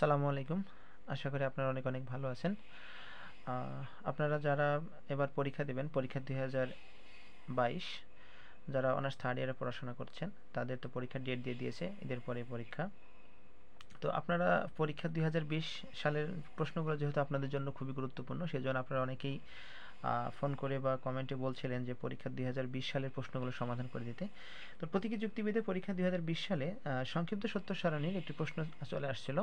আসসালামু আলাইকুম। আশা করি আপনারা অনেক অনেক ভালো আছেন। আপনারা যারা এবার পরীক্ষা দেবেন, পরীক্ষা দুই বাইশ, যারা অনার্স থার্ড ইয়ারে পড়াশোনা করছেন, তাদের তো পরীক্ষার ডেট দিয়ে দিয়েছে এদের পরে পরীক্ষা। তো আপনারা পরীক্ষা দুই হাজার বিশ সালের প্রশ্নগুলো যেহেতু আপনাদের জন্য খুবই গুরুত্বপূর্ণ, সেজন্য আপনারা অনেকেই ফোন করে বা কমেন্টে বলছিলেন যে পরীক্ষা দুই হাজার বিশ সালের প্রশ্নগুলো সমাধান করে দিতে। তো প্রতীকী যুক্তিবিদে পরীক্ষা দুই হাজার বিশ সালে সংক্ষিপ্ত সত্য সারণীর একটি প্রশ্ন চলে আসছিল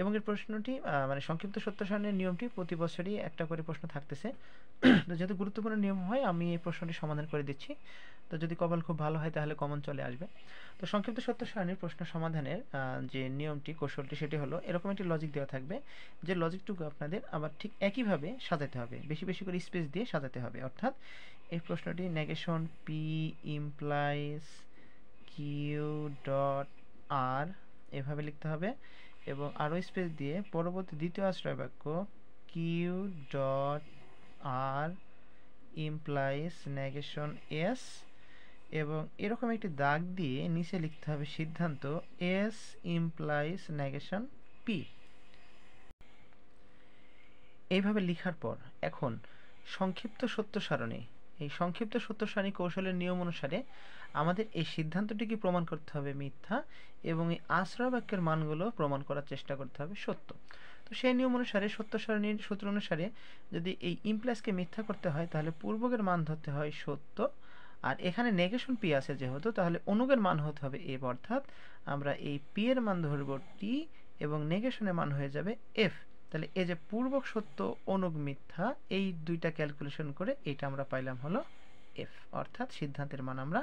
এবং এর প্রশ্নটি মানে সংক্ষিপ্ত সত্য সারণীর নিয়মটি প্রতি বছরই একটা করে প্রশ্ন থাকতেছে। তো যেহেতু গুরুত্বপূর্ণ নিয়ম হয়, আমি এই প্রশ্নটি সমাধান করে দিচ্ছি। তো যদি কপাল খুব ভালো হয়, তাহলে কমন চলে আসবে। তো সংক্ষিপ্ত সত্য সারণীর প্রশ্ন সমাধানের যে নিয়মটি, কৌশলটি, সেটি হলো এরকম একটি লজিক দেওয়া থাকবে, যে লজিকটুকু আপনাদের আবার ঠিক একইভাবে সাজাতে হবে। বেশি বেশি করে স্পেস দিয়ে সাজাতে হবে। অর্থাৎ এই প্রশ্নটি negation P implies Q dot R এভাবে লিখতে হবে এবং আরও স্পেস দিয়ে পরবর্তী দ্বিতীয় আশ্রয় বাক্য Q dot R implies negation S এবং এরকম একটি দাগ দিয়ে নিচে লিখতে হবে সিদ্ধান্ত এস ইমপ্লাইজ নেগেশন পি এইভাবে লিখার পর এখন সংক্ষিপ্ত সত্য সারণী। এই সংক্ষিপ্ত সত্য সারণী কৌশলের নিয়ম অনুসারে আমাদের এই সিদ্ধান্তটিকে প্রমাণ করতে হবে মিথ্যা এবং এই আশ্রয় বাক্যের মানগুলো প্রমাণ করার চেষ্টা করতে হবে সত্য। তো সেই নিয়ম অনুসারে, সত্য সারণীর সূত্র অনুসারে যদি এই ইমপ্লাসকে মিথ্যা করতে হয়, তাহলে পূর্বকের মান ধরতে হয় সত্য। আর এখানে নেগেশন পি আছে যেহেতু, তাহলে অনুগের মান হতে হবে এফ অর্থাৎ আমরা এই পি এর মান ধরব টি এবং নেগেশনের মান হয়ে যাবে এফ তাহলে এই যে পূর্বক সত্য, অনুগ মিথ্যা, এই দুইটা ক্যালকুলেশন করে এটা আমরা পাইলাম হলো এফ অর্থাৎ সিদ্ধান্তের মান আমরা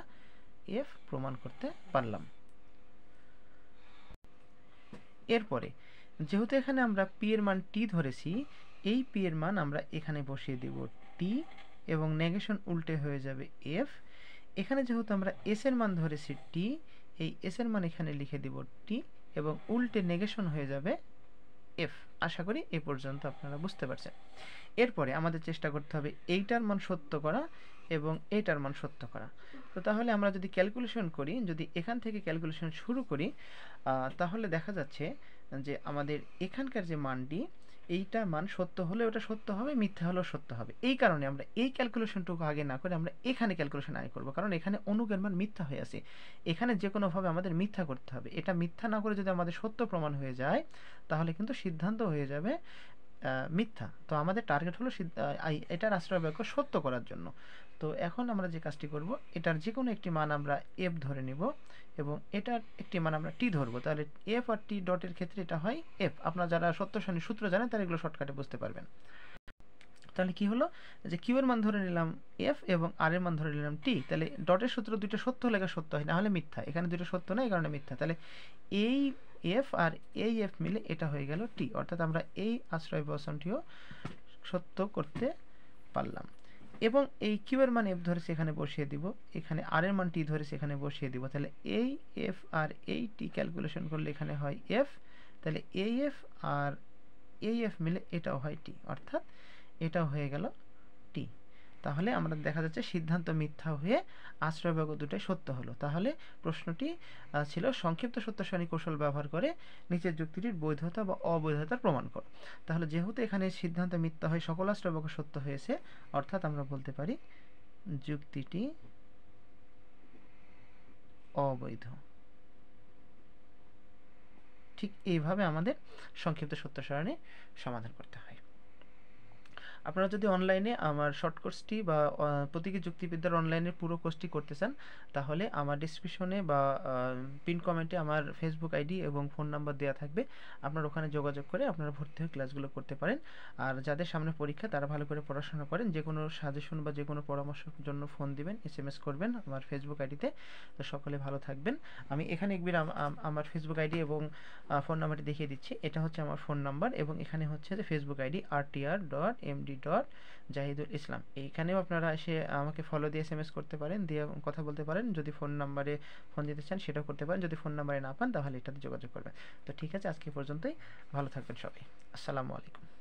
এফ প্রমাণ করতে পারলাম। এরপরে, যেহেতু এখানে আমরা পি এর মান টি ধরেছি, এই পি এর মান আমরা এখানে বসিয়ে দেব টি এবং নেগেশন উল্টে হয়ে যাবে এফ এখানে যেহেতু আমরা এস এর মান ধরেছি টি এই এস এর মান এখানে লিখে দিব টি এবং উল্টে নেগেশন হয়ে যাবে এফ আশা করি এ পর্যন্ত আপনারা বুঝতে পারছেন। এরপরে আমাদের চেষ্টা করতে হবে এইটার মান সত্য করা এবং এইটার মান সত্য করা। তো তাহলে আমরা যদি ক্যালকুলেশন করি, যদি এখান থেকে ক্যালকুলেশন শুরু করি তাহলে দেখা যাচ্ছে যে আমাদের এখানকার যে মানটি এইটা মান সত্য হলে, ওটা সত্য হবে, মিথ্যা হলেও সত্য হবে। এই কারণে আমরা এই ক্যালকুলেশনটুকু আগে না করে আমরা এখানে ক্যালকুলেশন আগে করব, কারণ এখানে অনুগের মান মিথ্যা হয়ে আছে। এখানে যে কোনোভাবে আমাদের মিথ্যা করতে হবে। এটা মিথ্যা না করে যদি আমাদের সত্য প্রমাণ হয়ে যায়, তাহলে কিন্তু সিদ্ধান্ত হয়ে যাবে মিথ্যা। তো আমাদের টার্গেট হলো এটার আশ্রয় বাক্য সত্য করার জন্য। তো এখন আমরা যে কাজটি করব, এটার যে কোনো একটি মান আমরা এফ ধরে নিব এবং এটার একটি মান আমরা টি ধরবো। তাহলে এফ আর টি ডটের ক্ষেত্রে এটা হয় এফ আপনারা যারা সত্য সানি সূত্র জানেন, তারা এগুলো শর্টকাটে বুঝতে পারবেন। তাহলে কি হলো? যে কিউ এর মান ধরে নিলাম এফ এবং আর এর মান ধরে নিলাম টি তাহলে ডটের সূত্র দুইটা সত্য হলে সত্য হয় না, হলে মিথ্যা। এখানে দুটো সত্য না, এই কারণে মিথ্যা। তাহলে এই এফ আর এই এফ মিলে এটা হয়ে গেল টি অর্থাৎ আমরা এই আশ্রয় বসনটিও সত্য করতে পারলাম। এবং এই কিউ এর মান এফ ধরেছে এখানে বসিয়ে দিব। এখানে আর এর মান টি ধরেছে এখানে বসিয়ে দিব। তাহলে এই এফ আর এই টি ক্যালকুলেশন করলে এখানে হয় এফ তাহলে এই এফ আর এই এফ মিলে এটাও হয় টি অর্থাৎ এটাও হয়ে গেল তাহলে আমরা দেখা যাচ্ছে সিদ্ধান্ত মিথ্যা হয়ে আশ্রয়বাগ দুটাই সত্য হলো। তাহলে প্রশ্নটি ছিল সংক্ষিপ্ত সত্যসারী কৌশল ব্যবহার করে নিচের যুক্তিটির বৈধতা বা অবৈধতার প্রমাণ করো। তাহলে যেহেতু এখানে সিদ্ধান্ত মিথ্যা হয়ে সকল আশ্রয়বাগ সত্য হয়েছে, অর্থাৎ আমরা বলতে পারি যুক্তিটি অবৈধ। ঠিক এইভাবে আমাদের সংক্ষিপ্ত সত্য সারণী সমাধান করতে হয়। আপনারা যদি অনলাইনে আমার শর্ট কোর্সটি বা প্রতীকী যুক্তিবিদ্যার অনলাইনের পুরো কোর্সটি করতে চান, তাহলে আমার ডিসক্রিপশনে বা পিন কমেন্টে আমার ফেসবুক আইডি এবং ফোন নাম্বার দেওয়া থাকবে। আপনারা ওখানে যোগাযোগ করে আপনারা ভর্তি হয়ে ক্লাসগুলো করতে পারেন। আর যাদের সামনে পরীক্ষা, তারা ভালো করে পড়াশোনা করেন। যে কোনো সাজেশন বা যে কোনো পরামর্শের জন্য ফোন দিবেন এস এম এস করবেন আমার ফেসবুক আইডিতে তো। সকলে ভালো থাকবেন। আমি এখানে একবার আমার ফেসবুক আইডি এবং ফোন নাম্বারটি দেখিয়ে দিচ্ছি। এটা হচ্ছে আমার ফোন নাম্বার এবং এখানে হচ্ছে যে Facebook ID R T R dot MD dot Zahidul Islam. এইখানেও আপনারা এসে আমাকে ফলো দিয়ে এস করতে পারেন, দিয়ে কথা বলতে পারেন। যদি ফোন নাম্বারে ফোন দিতে চান, সেটাও করতে পারেন। যদি ফোন নাম্বারে না পান, তাহলে এটাতে যোগাযোগ করবেন। তো ঠিক আছে, আজকে পর্যন্তই। ভালো থাকবেন সবাই। আসসালামু আলাইকুম।